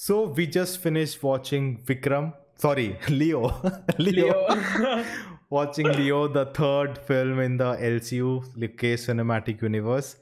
So we just finished watching Vikram. Sorry, Leo. Leo. watching Leo, the third film in the LCU, Luke Cinematic Universe.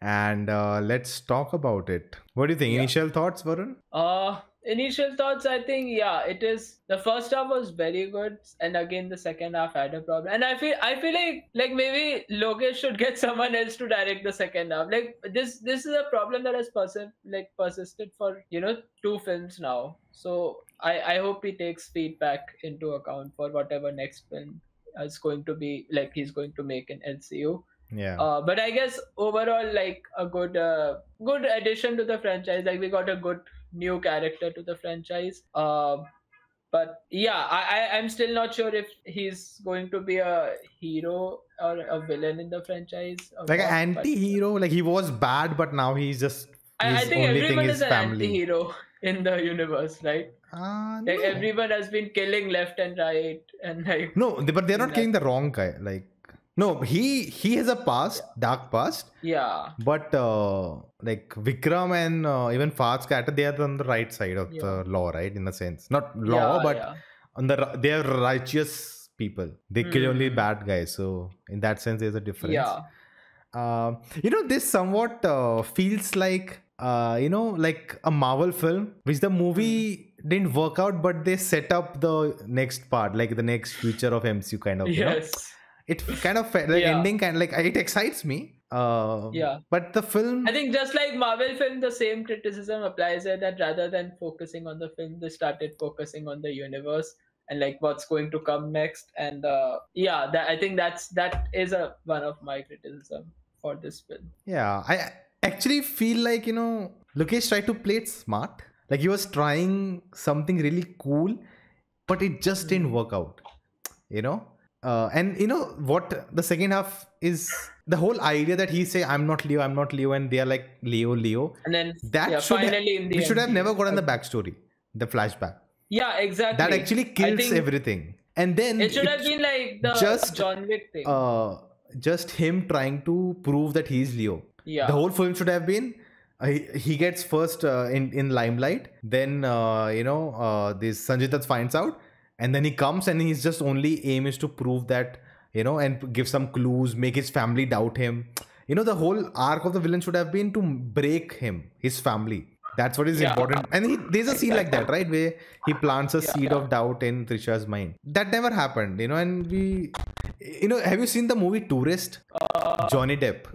And uh, let's talk about it. What do you think? Yeah. Initial thoughts, Varun? uh initial thoughts i think yeah it is the first half was very good and again the second half had a problem and i feel i feel like like maybe lokesh should get someone else to direct the second half like this this is a problem that has persi- like persisted for you know two films now so i i hope he takes feedback into account for whatever next film is going to be like he's going to make an lcu Yeah. uh, but I guess overall, like a good, uh, good addition to the franchise. Like we got a good new character to the franchise. Uh, but yeah, I, I I'm still not sure if he's going to be a hero or a villain in the franchise. like an what, anti-hero. Like he was bad, but now he's just I, I think everyone is is an family. anti-hero in the universe, right? Uh, Like no. everyone has been killing left and right, and like No, but they're not killing the wrong guy. Like no, he he has a past, dark past. yeah, But uh, like Vikram and uh, even Fahad's character, they are on the right side of the law, right? In a sense, not law, yeah, but yeah. on the they are righteous people. They kill only Hmm. bad guys. So in that sense, there's a difference. yeah. Um, you know, this somewhat uh, feels like uh, you know, like a Marvel film, which the movie Hmm. didn't work out, but they set up the next part, like the next future of MCU kind of. you know? It kind of like Yeah. ending kind like it excites me. Uh, Yeah. But the film, I think just like Marvel film, the same criticism applies here that rather than focusing on the film, they started focusing on the universe and like what's going to come next. And uh, yeah, that I think that's that is a one of my criticism for this film. yeah, I actually feel like you know, Lokesh tried to play it smart. Like he was trying something really cool, but it just didn't Hmm. work out. You know, uh, and you know what? The second half is the whole idea that he say, "I'm not Leo, I'm not Leo," and they are like Leo, Leo. And then That yeah, should finally in the we should have never gotten the backstory, the flashback. Yeah, exactly. That actually kills everything. And then It should have been like the just, John Wick thing. uh, just him trying to prove that he's Leo. yeah. The whole film should have been uh, he, he gets first uh, in in limelight, then uh, you know uh, this Sanjay Dutt finds out, and then he comes and his just only aim is to prove that you know and give some clues, make his family doubt him. You know the whole arc of the villain should have been to break him, his family. That's what is Yeah. important. And he, there's a scene like that, right, where he plants a Yeah, seed yeah. of doubt in Trisha's mind. That never happened, you know. And we, you know, have you seen the movie Tourist? Uh, Johnny Depp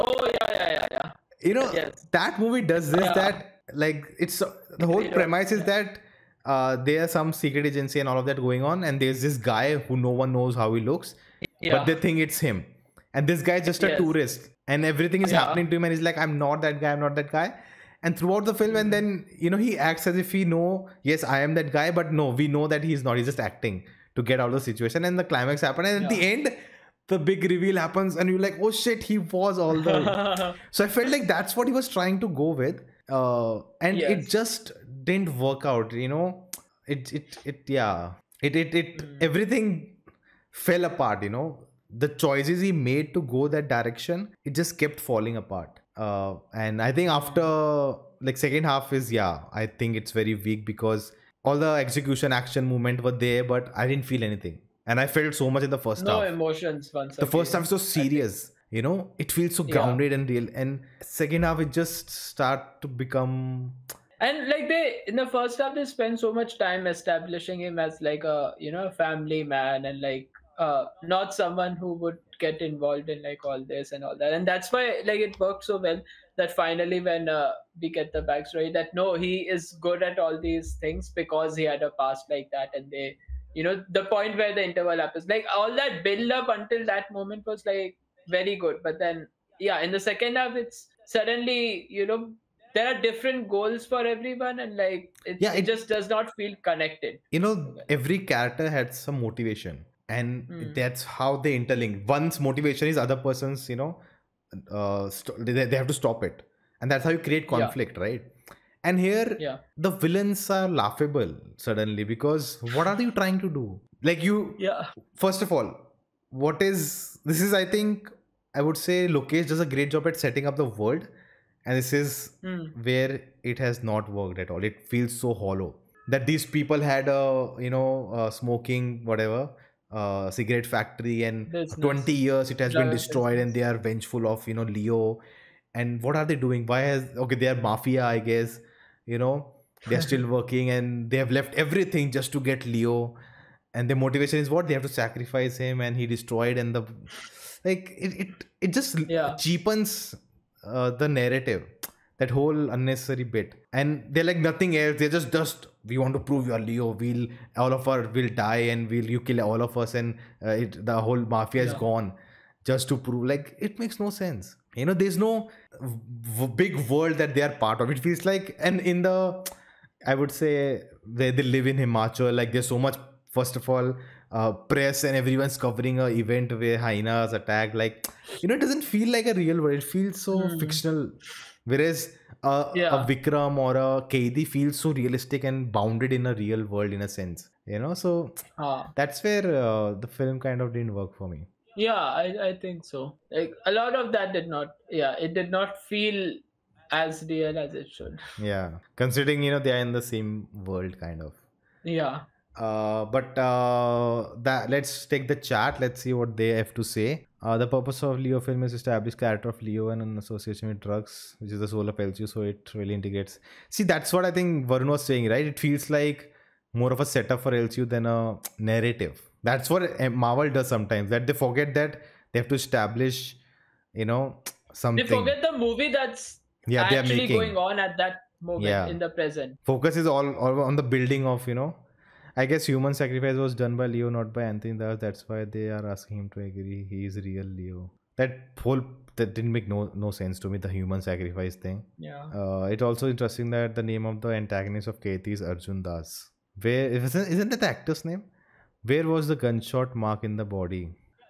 oh yeah, yeah, yeah, yeah. you know Yes. that movie does this that like it's the whole premise is that uh, there's some secret agency and all of that going on and there's this guy who no one knows how he looks Yeah. but they think it's him. And this guy is just a Yes. tourist and everything is Yeah. happening to him and he's like i'm not that guy i'm not that guy. And throughout the film and then you know he acts as if he know yes i am that guy but no we know that he's not. He's just acting to get out of the situation and the climax happened. And at the end the big reveal happens and you're like oh shit he was all the so I felt like that's what he was trying to go with, uh, and it just didn't work out. You know, it it it yeah, it it it Mm. everything fell apart. You know, the choices he made to go that direction, it just kept falling apart. Uh, and I think after like second half is yeah, I think it's very weak because all the execution, action, movement were there, but I didn't feel anything, and I felt so much in the first no half emotions once the first half is so serious you know it feels so Yeah. grounded and real and second half it just start to become and like they in the first half they spend so much time establishing him as like a you know a family man and like uh not someone who would get involved in like all this and all that. And that's why like it worked so well that finally when uh, we get the backstory that no he is good at all these things because he had a past like that and they you know the point where the interval happens. Like all that build up until that moment was like very good. But then yeah in the second half it's suddenly you know there are different goals for everyone and like it, Yeah, it, it- just does not feel connected. You know every character had some motivation and Hmm. that's how they interlink. One's motivation is other person's you know uh st- they, they have to stop it. And that's how you create Yeah. conflict right? And here yeah. the villains are laughable suddenly because what are you trying to do? Like you yeah. first of all what is this is i think i would say lokesh does a great job at setting up the world and this is Hmm. where it has not worked at all. It feels so hollow that these people had a you know a smoking whatever uh, cigarette factory and Business. 20 years it has been destroyed and they are vengeful of you know Leo and what are they doing why has okay they are mafia I guess you know they're still working and they have left everything just to get Leo and the motivation is what they have to sacrifice him and he destroyed and the like it it, it just Yeah. cheapens uh, the narrative that whole unnecessary bit. And they're like nothing else. They're just just we want to prove you are leo. We'll all of us will die and we'll you kill all of us and uh, it the whole mafia is gone just to prove like it makes no sense. You know there's no v- big world that they are part of. It feels like and in the i would say where they live in himachal like there's so much first of all uh, press and everyone's covering a event where hyenas attacked like you know it doesn't feel like a real world it feels so Hmm. fictional whereas uh, Yeah. a vikram or a Kaithi feels so realistic and bounded in a real world in a sense you know so Ah. that's where uh, the film kind of didn't work for me Yeah, I, I think so. Like a lot of that did not yeah, it did not feel as real as it should. yeah considering you know they are in the same world kind of Yeah. Uh, but uh, that let's take the chat. Let's see what they have to say. Uh, the purpose of leo film is to establish character of leo and an association with drugs which is the soul of lcu so it really integrates. See that's what i think varun was saying right? It feels like more of a setup for lcu than a narrative. That's what uh, marvel does sometimes that they forget that they have to establish you know something. They forget the movie that's yeah actually going on at that moment Yeah. in the present. focus is all, all on the building of you know i guess human sacrifice was done by leo not by antony Das. that's why they are asking him to agree he is real leo that whole that didn't make no no sense to me the human sacrifice thing Yeah. uh, it's also interesting that the name of the antagonist of Kaithi is arjun das where isn't, isn't that the actor's name where was the gunshot mark in the body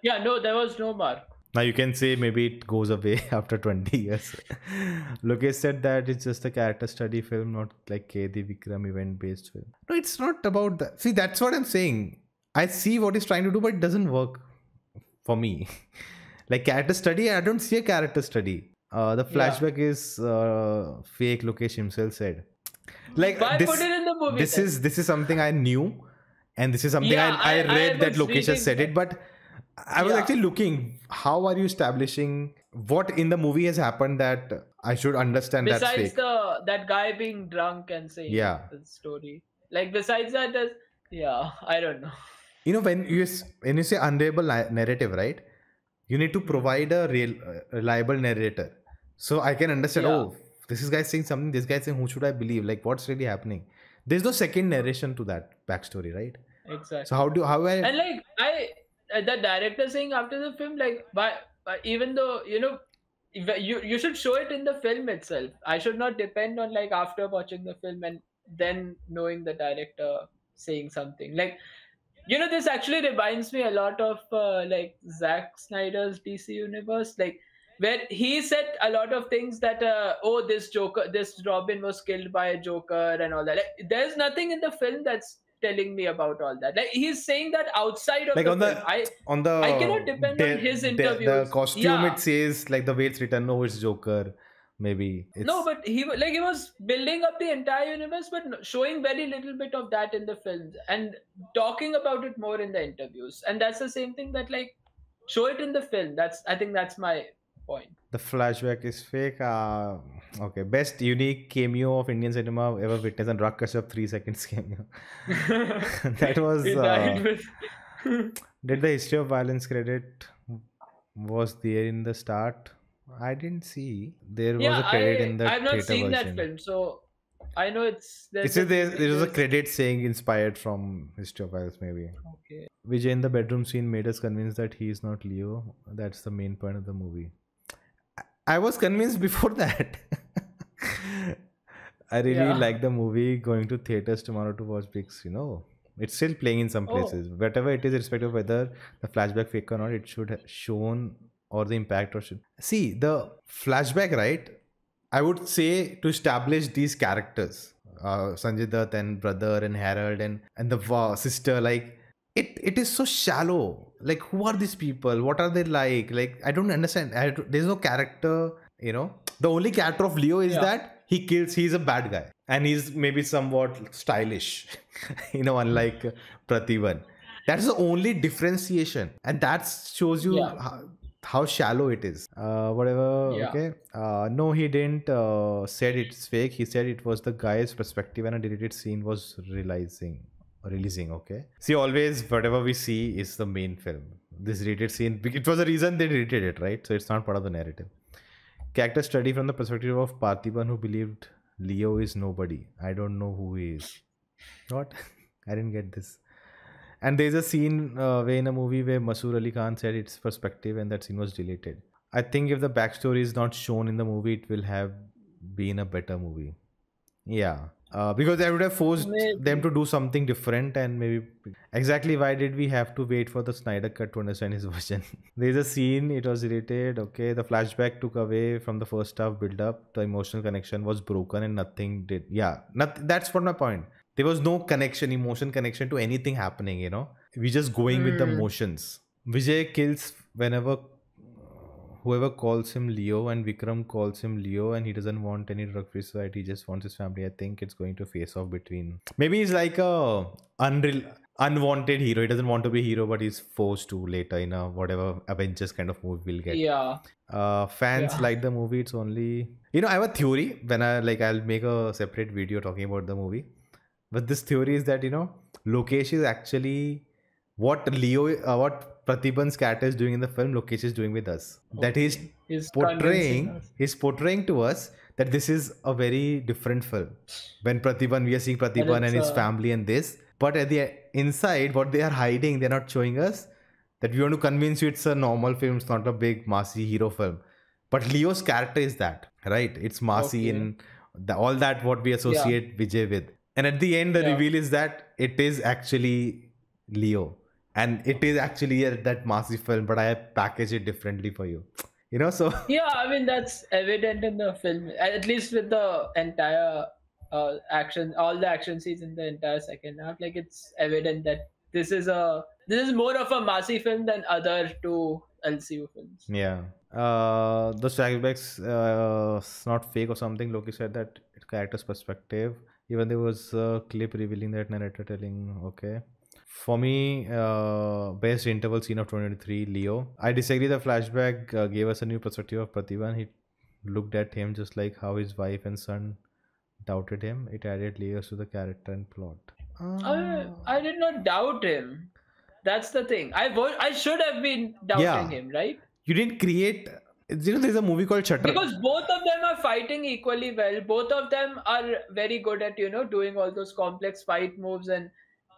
Yeah, no, there was no mark. Now you can say maybe it goes away after 20 years. Lokesh said that it's just a character study film, not like Kaithi Vikram event based film. No, it's not about that. See, that's what I'm saying. I see what he's trying to do, but it doesn't work for me. like character study, I don't see a character study. Uh, the Yeah. flashback is uh, fake. Lokesh himself said. Like Why this, put it in the movie? this is this is something I knew, and this is something Yeah, I, I I- I read that was Lokesh has reading said it, but I was Yeah. actually looking how are you establishing what in the movie has happened that I should understand besides fake. the that guy being drunk and saying Yeah. the story. Like besides that, there's yeah, I don't know. You know when you when you say unreliable narrative, right? You need to provide a real uh, reliable narrator, so I can understand. Yeah. Oh, this is guy saying something. This guy saying, who should I believe? Like, what's really happening? There's no second narration to that backstory, right? Exactly. So how do how I and like I, the director saying after the film, like, but even though you know, you you should show it in the film itself. I should not depend on like after watching the film and then knowing the director saying something like. You know, this actually reminds me a lot of uh, like Zack Snyder's DC universe, like where he said a lot of things that uh, oh this Joker, this Robin was killed by a Joker and all that. Like, there's nothing in the film that's telling me about all that. Like he's saying that outside of Like the on the- film. I on the I cannot depend on his interview. The costume Yeah. it says like the way it's written. No, it's Joker. Maybe it's, no, but he like he was building up the entire universe, but showing very little bit of that in the films and talking about it more in the interviews. And that's the same thing that like show it in the film. That's I think that's my point. the flashback is fake. Uh, okay, best unique cameo of Indian cinema ever witnessed, Anurag Kashyap three seconds cameo. that was. Uh, did the history of violence credit was there in the start? I didn't see. There was a credit I, in the I've not seen version. that film, so I know it's It there's says there, there a credit saying inspired from history of violence, maybe. Okay. Vijay in the bedroom scene made us convinced that he is not Leo. That's the main point of the movie. I- was convinced before that. I really Yeah. like the movie. Going to theaters tomorrow to watch Bricks, you know. It's still playing in some Oh. places. Whatever it is, irrespective of whether the flashback fake or not, it should have shown or the impact or should see the flashback, right? I would say to establish these characters, uh, Sanjay Dutt and brother and Harold and and the uh, sister, like it it is so shallow. Like who are these people? What are they like? Like I don't understand. I don't- there's no character, you know, The only character of Leo is Yeah. that he kills. He's a bad guy, and he's maybe somewhat stylish, you know, unlike Parthiban. That's the only differentiation, and that shows you Yeah. how, how shallow it is. Uh, whatever. Yeah. Okay. Uh, no, he didn't uh, said it's fake. He said it was the guy's perspective, and a deleted scene was realizing releasing. Okay. See, always whatever we see is the main film. This deleted scene. It was the reason they deleted it, right? So it's not part of the narrative character study from the perspective of Parthiban who believed Leo is nobody. I don't know who he is. What? I didn't get this. And there's a scene uh, in a movie where Masoor Ali Khan said its perspective and that scene was deleted. I think if the backstory is not shown in the movie, it will have been a better movie. Yeah. Uh, because I would have forced them to do something different and maybe exactly why did we have to wait for the Snyder cut to understand his version? There's a scene, it was deleted. Okay, the flashback took away from the first half build up. The emotional connection was broken and nothing did. Yeah, not, that's what my point. There was no connection, emotion connection to anything happening, you know. We just going with the Hmm. motions. Vijay kills whenever whoever calls him Leo and Vikram calls him Leo and he doesn't want any drug free society, he just wants his family. I think it's going to face off between maybe he's like a unreal unwanted hero. He doesn't want to be a hero, but he's forced to later in a whatever Avengers kind of movie we'll get. Yeah. Uh fans Yeah. like the movie, it's only you know, I have a theory when I like I'll make a separate video talking about the movie. But this theory is that you know, Lokesh is actually what Leo uh, what Parthiban's character is doing in the film, Lokesh is doing with us. That he's He's portraying he's portraying to us that this is a very different film. When parthiban we are seeing parthiban and, it's, his uh, family and this but at the inside what they are hiding they're not showing us that we want to convince you it's a normal film it's not a big massy hero film. But leo's character is that right? It's massy Okay. and the, all that what we associate vijay with. And at the end the Yeah. reveal is that it is actually leo and it is actually a, that massive film but i have packaged it differently for you you know so Yeah, I mean that's evident in the film, at least with the entire uh, action, all the action scenes in the entire second half. Like it's evident that this is a this is more of a massive film than other two LCU films. Yeah. Uh, the flashbacks, uh, it's not fake or something. Loki said that it's character's perspective. Even there was a clip revealing that narrator telling, okay. For me, uh, best interval scene of 2023, Leo. I disagree. The flashback uh, gave us a new perspective of Parthiban. He looked at him just like how his wife and son doubted him. It added layers to the character and plot. I, I did not doubt him. That's the thing. I wa- I should have been doubting Yeah. him, right? you didn't create. You know, there's a movie called Shutter. because both of them are fighting equally well both of them are very good at you know doing all those complex fight moves and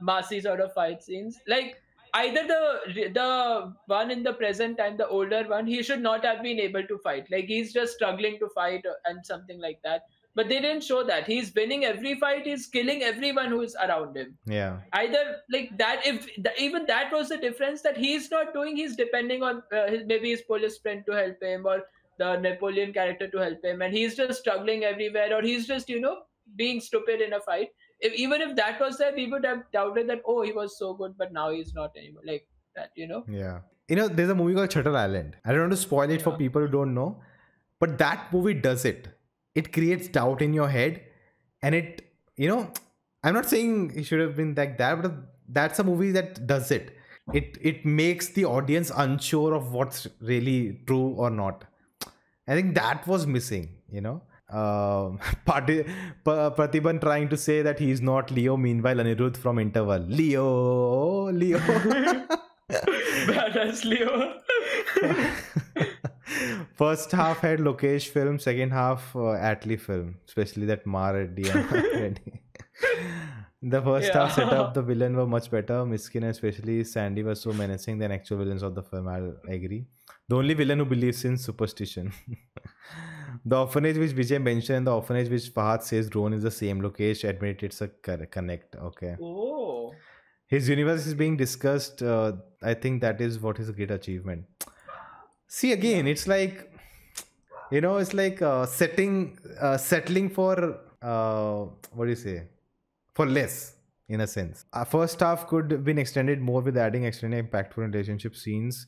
massy sort of fight scenes. Like either the the one in the present time the older one he should not have been able to fight. Like he's just struggling to fight and something like that. But they didn't show that. He's winning every fight. He's killing everyone who's around him. Yeah. either like that if even that was the difference that he's not doing. He's depending on uh, his, maybe his police friend to help him or the napoleon character to help him. And he's just struggling everywhere or he's just you know being stupid in a fight if, even if that was there we would have doubted that oh he was so good but now he's not anymore like that you know Yeah. You know, there's a movie called Shutter Island. I don't want to spoil it for people who don't know, but that movie does it. It creates doubt in your head, and it, you know, I'm not saying it should have been like that, but that's a movie that does it. It it makes the audience unsure of what's really true or not. I think that was missing, you know. Um, Pati, Parthiban trying to say that he's not Leo. Meanwhile, Anirudh from Interval, Leo, Leo. badass leo First half had Lokesh film, second half uh, Atlee film, especially that Mar Reddy. and Reddy. the first half Yeah. setup, the villain were much better. Mysskin, especially Sandy, was so menacing than actual villains of the film. I'll agree. The only villain who believes in superstition. The orphanage which Vijay mentioned and the orphanage which Fahad says drone is the same location. admitted it's a connect. Okay. oh His universe is being discussed. Uh, I think that is what is a great achievement. See again, it's like you know, it's like uh, setting, uh, settling for uh, what do you say, for less in a sense. Uh, first half could have been extended more with adding extended impactful relationship scenes.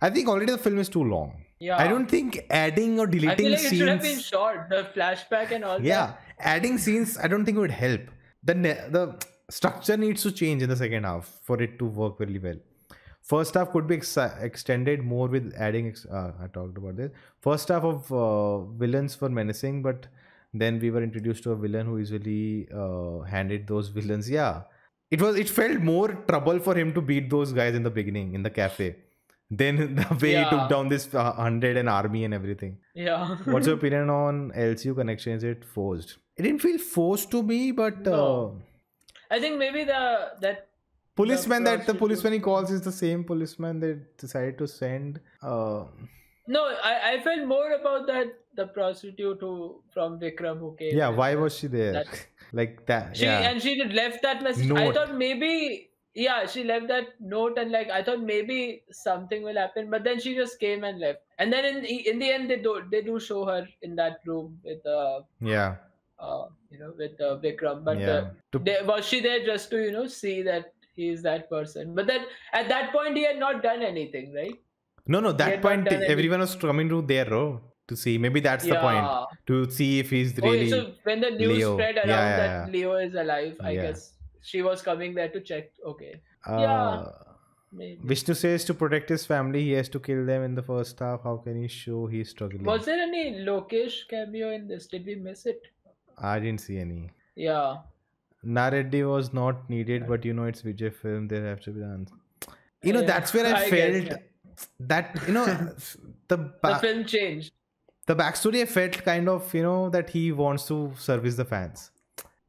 I think already the film is too long. Yeah. I don't think adding or I feel deleting like it should have been short. The flashback and all Yeah, that. adding scenes. I don't think would help. The ne- the structure needs to change in the second half for it to work really well. First half could be ex- extended more with adding. Ex- uh, I talked about this. First half of uh, villains were menacing, but then we were introduced to a villain who easily uh, handed those villains. Yeah, it was. It felt more trouble for him to beat those guys in the beginning in the cafe. Then the way he took down this uh, hundred and army and everything. Yeah. What's your opinion on LCU connection? Is it forced? It didn't feel forced to me, but uh, I think maybe the that policeman that the policeman he calls is the same policeman they decided to send. Uh, no, I, I felt more about that the prostitute who from Vikram who came. yeah, why was she there? that- like that? she yeah, and she left that message. I thought maybe yeah, she left that note and like I thought maybe something will happen, but then she just came and left. And then in the, in the end they do they do show her in that room with uh, yeah, uh you know with uh, Vikram, but yeah. uh, they, was she there just to you know see that he's that person? But then at that point he had not done anything, right? no, no. That point, everyone was coming to there, oh, to see. Maybe that's the point to see if he's really. so when the news Leo. spread Yeah, around yeah, that. Leo is alive, I Yeah. guess she was coming there to check. Okay, uh, yeah. maybe. Vishnu says to protect his family, he has to kill them in the first half. How can he show he's struggling? Was there any Lokesh cameo in this? Did we miss it? I didn't see any. Yeah. Naa Ready was not needed, but you know it's Vijay film. There have to be done. You know Yeah, that's where I, I felt guess, that you know the The film changed. the backstory. I felt kind of you know that he wants to service the fans.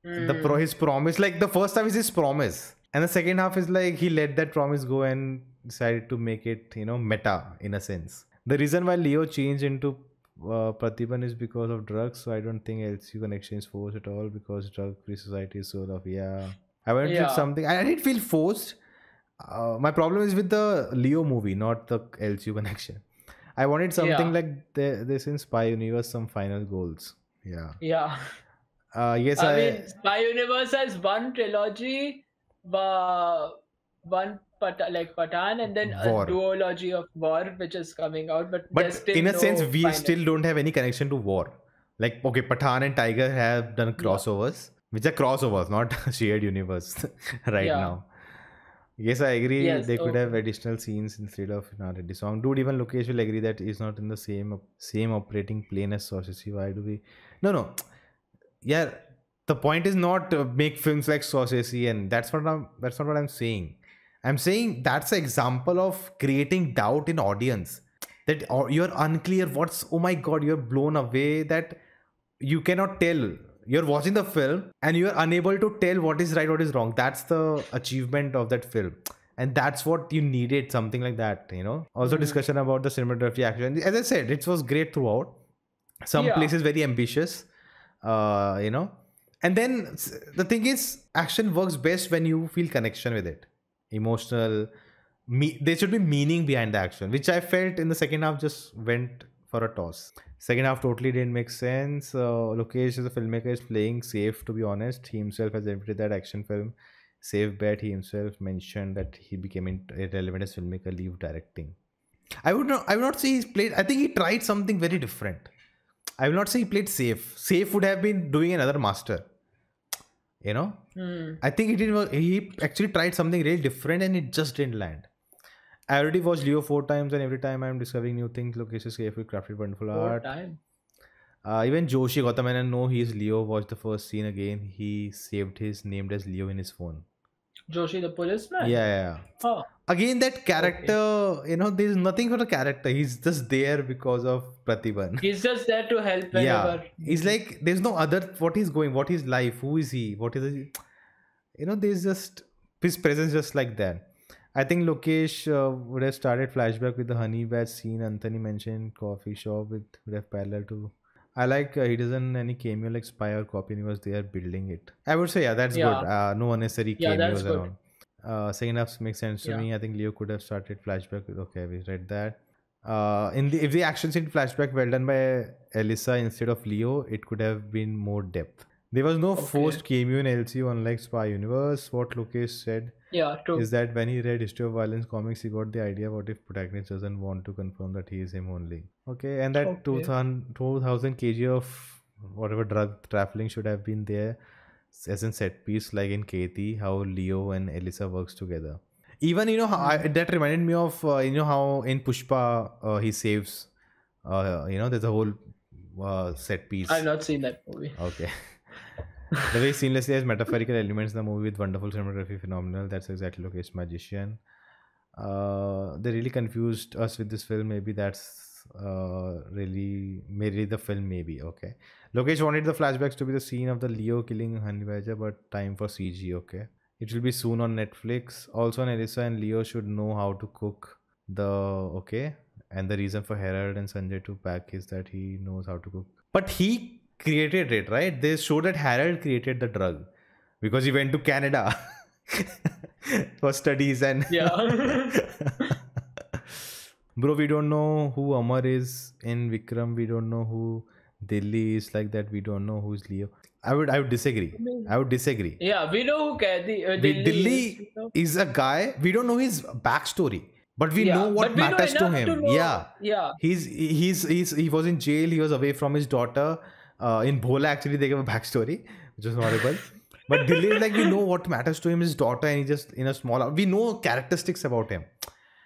The Hmm. pro his promise, like the first half is his promise, and the second half is like he let that promise go and decided to make it you know meta in a sense. The reason why Leo changed into uh, Parthiban is because of drugs. So I don't think LCU connection is forced at all because drug-free society is so of yeah. I went with something. I, I didn't feel forced. Uh, my problem is with the Leo movie, not the LCU connection. I wanted something Yeah. like this in Spy Universe, some final goals. Yeah. Yeah. Uh, yes, I. I mean, Spy Universe has one trilogy, uh, one Pat- like Pathaan, and then War. a duology of War, which is coming out. But, but in a no sense, we final. still don't have any connection to war. Like, okay, Pathaan and Tiger have done crossovers, which are crossovers, not shared universe right Yeah. now. Yes, I agree. Yes, they could have additional scenes instead of not Naa Ready song. Dude, even Lokesh will agree that he's not in the same same operating plane as Saucy. Why do we? No, no. Yeah, the point is not make films like Saucy, and that's what I'm. That's not what I'm saying. I'm saying that's an example of creating doubt in audience. That you're unclear. What's oh my god, you're blown away that you cannot tell. You're watching the film and you're unable to tell what is right, what is wrong. That's the achievement of that film. And that's what you needed, something like that, you know. Also, Mhm. discussion about the cinematography action. As I said, it was great throughout. Some Yeah. places very ambitious, uh, you know. And then the thing is, action works best when you feel connection with it, emotional. Me- there should be meaning behind the action, which I felt in the second half just went for a toss. Second half totally didn't make sense. Uh, Lokesh as a filmmaker is playing safe, to be honest. He himself has admitted that action film safe bet. He himself mentioned that he became irrelevant as filmmaker, leave directing. I would not. I would not say he's played. I think he tried something very different. I will not say he played safe. Safe would have been doing another master. You know, Hmm. I think he didn't. He actually tried something really different, and it just didn't land. I already watched Leo four times, and every time I'm discovering new things. Locations carefully crafted, wonderful More art. time. Uh, even Joshi Gautam, and I know he's Leo. Watched the first scene again. He saved his named as Leo in his phone. Joshi the policeman. Yeah, yeah, yeah. Oh, Again, that character, you know, there's nothing for the character. He's just there because of Parthiban. he's just there to help yeah he's like there's no other what he's going what is life who is he what is he you know there's just his presence just like that i think lokesh uh, would have started flashback with the honey badge scene antony mentioned coffee shop with would have parallel to i like uh, he doesn't any cameo like spy or copy and They are building it i would say yeah that's Yeah. good uh, no unnecessary Yeah, cameos around uh, second half makes sense to Yeah. me. I think Leo could have started flashback with okay, we read that. Uh, in the if the action scene flashback well done by Elisa instead of Leo, it could have been more depth. There was no Okay. forced cameo in LCU unlike Spy Universe. What Lokesh said Yeah, true. is that when he read History of Violence comics, he got the idea what if protagonist doesn't want to confirm that he is him only. Okay, and that Okay. 2000, 2000 kg of whatever drug trafficking should have been there as in set piece, like in Kaithi, how Leo and Elisa works together. Even you know how I, that reminded me of uh, you know how in Pushpa uh, he saves, uh, you know there's a whole uh, set piece. I've not seen that movie. Okay. the way seamlessly has metaphorical elements in the movie with wonderful cinematography, phenomenal. That's exactly Lokesh Magician. Uh, they really confused us with this film. Maybe that's uh, really maybe the film. Maybe okay. Lokesh wanted the flashbacks to be the scene of the Leo killing Honey Hanvaja, but time for CG. Okay, it will be soon on Netflix. Also, Elisa and Leo should know how to cook the okay. And the reason for Harold and Sanjay to back is that he knows how to cook. But he created it, right? They show that Harold created the drug because he went to Canada for studies and Yeah. Bro, we don't know who Amar is in Vikram. We don't know who Delhi is like that. We don't know who's Leo. I would I would disagree. I would disagree. yeah, we know who Kadi, uh, Dilli, Dilly is, you know? is a guy. We don't know his backstory, but we Yeah, know what we know matters to him. know- yeah, Yeah. he's he's he's he was in jail. He was away from his daughter. Uh, in Bhola, actually, they gave a backstory, which was horrible. But Dilly is like we know what matters to him, his daughter, and he just in a small. We know characteristics about him.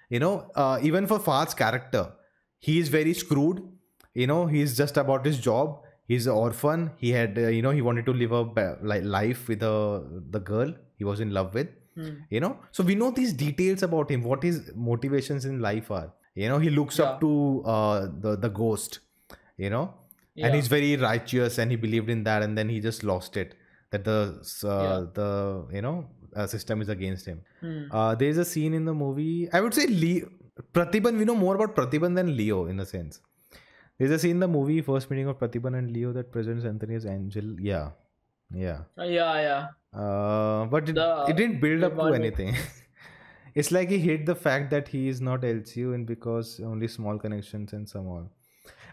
You know, uh, even for Fahad's character, he is very screwed. You know, he's just about his job. He's an orphan. He had, uh, you know, he wanted to live a like life with a the girl he was in love with Hmm. you know so we know these details about him what his motivations in life are you know he looks up to uh, the the ghost you know and he's very righteous and he believed in that and then he just lost it that the uh, Yeah. the you know uh, system is against him Hmm. uh, there's a scene in the movie i would say Leo, parthiban we know more about parthiban than leo in a sense there's a scene in the movie first meeting of parthiban and leo that presents antony as angel yeah yeah yeah, yeah. uh, but it, The it didn't build up to anything. it's like he hid the fact that he is not LCU and because only small connections and some all.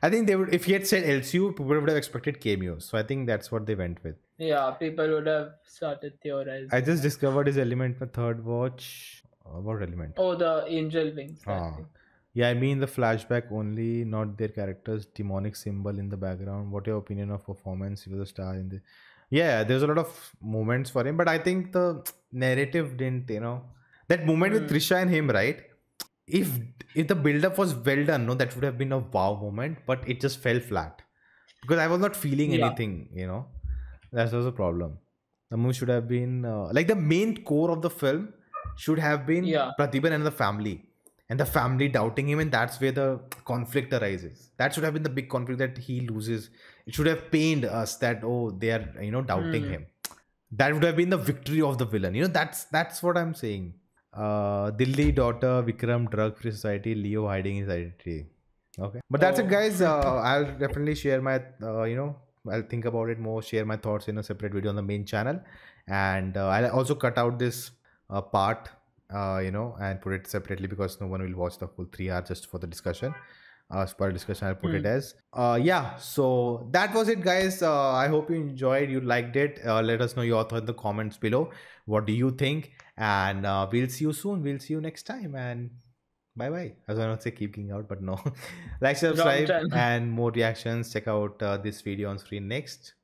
I think they would if he had said LCU, people would have expected cameos. So I think that's what they went with. Yeah, people would have started theorizing. I just discovered his element in the third watch. Uh, what element? Oh, the angel wings. Ah. Yeah, I mean the flashback only, not their character's demonic symbol in the background. What your opinion of performance? He was a star in the. Yeah, there's a lot of moments for him, but I think the narrative didn't. You know, that moment with Hmm. Trisha and him, right? If if the build-up was well done, no, that would have been a wow moment, but it just fell flat because I was not feeling Yeah. anything. You know, that was a problem. The movie should have been uh, like the main core of the film should have been Yeah. Parthiban and the family and the family doubting him and that's where the conflict arises that should have been the big conflict that he loses it should have pained us that oh they are you know doubting Hmm. him that would have been the victory of the villain you know that's that's what i'm saying uh dilly daughter vikram drug free society leo hiding his identity okay but that's it Oh. guys uh, i'll definitely share my uh, you know i'll think about it more share my thoughts in a separate video on the main channel and uh, i'll also cut out this uh, part uh, you know, and put it separately because no one will watch the full three hours just for the discussion. Uh, for discussion, I'll put it as. Uh, yeah, so that was it, guys. Uh, I hope you enjoyed, you liked it. Uh, let us know your thoughts in the comments below. What do you think? And uh, we'll see you soon. We'll see you next time. And bye bye. As I was gonna say keep geeking out, but no. like, subscribe, and more reactions. Check out uh, this video on screen next.